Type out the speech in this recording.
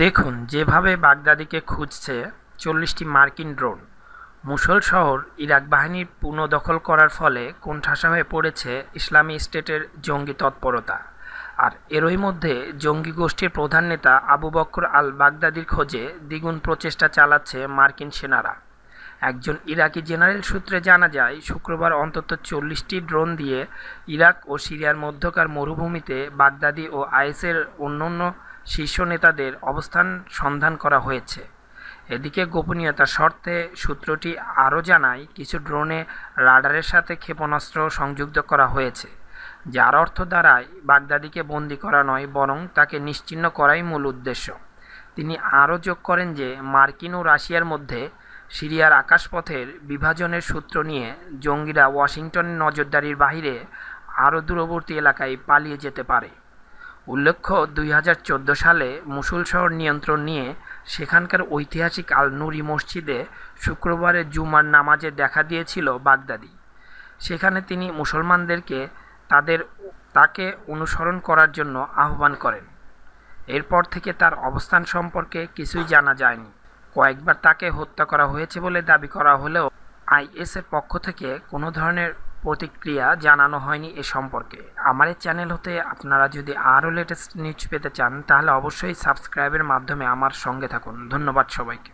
দেখুন, যেভাবে বাগদাদিকে খুঁজছে চল্লিশটি মার্কিন ড্রোন, মুসল শহর ইরাক বাহিনীর পুনঃদখল করার ফলে কোণঠাসা হয়ে পড়েছে ইসলামী স্টেটের জঙ্গি তৎপরতা। আর এরই মধ্যে জঙ্গি গোষ্ঠীর প্রধান নেতা আবু বক্কর আল বাগদাদির খোঁজে দ্বিগুণ প্রচেষ্টা চালাচ্ছে মার্কিন সেনারা। একজন ইরাকি জেনারেল সূত্রে জানা যায়, শুক্রবার অন্তত চল্লিশটি ড্রোন দিয়ে ইরাক ও সিরিয়ার মধ্যকার মরুভূমিতে বাগদাদি ও আইএসের অন্যান্য শীর্ষ নেতাদের অবস্থান সন্ধান করা হয়েছে। এদিকে গোপনীয়তার শর্তে সূত্রটি আরও জানায়, কিছু ড্রোনে রাডারের সাথে ক্ষেপণাস্ত্র সংযুক্ত করা হয়েছে, যার অর্থ দ্বারাই বাগদাদিকে বন্দি করা নয়, বরং তাকে নিশ্চিহ্ন করাই মূল উদ্দেশ্য। তিনি আরও যোগ করেন যে, মার্কিন ও রাশিয়ার মধ্যে সিরিয়ার আকাশপথের বিভাজনের সূত্র নিয়ে জঙ্গিরা ওয়াশিংটনের নজরদারির বাহিরে আরও দূরবর্তী এলাকায় পালিয়ে যেতে পারে। উল্লেখ্য, দুই হাজার চোদ্দ সালে মুসুল শহর নিয়ন্ত্রণ নিয়ে সেখানকার ঐতিহাসিক আল নুরি মসজিদে শুক্রবারে জুমার নামাজে দেখা দিয়েছিল বাগদাদি। সেখানে তিনি মুসলমানদেরকে তাদের, তাকে অনুসরণ করার জন্য আহ্বান করেন। এরপর থেকে তার অবস্থান সম্পর্কে কিছুই জানা যায়নি। কয়েকবার তাকে হত্যা করা হয়েছে বলে দাবি করা হলেও আইএসের পক্ষ থেকে কোনো ধরনের প্রতিক্রিয়া জানানো হয়নি এ সম্পর্কে। আমার এই চ্যানেল হতে আপনারা যদি আরও লেটেস্ট নিউজ পেতে চান, তাহলে অবশ্যই সাবস্ক্রাইবের মাধ্যমে আমার সঙ্গে থাকুন। ধন্যবাদ সবাইকে।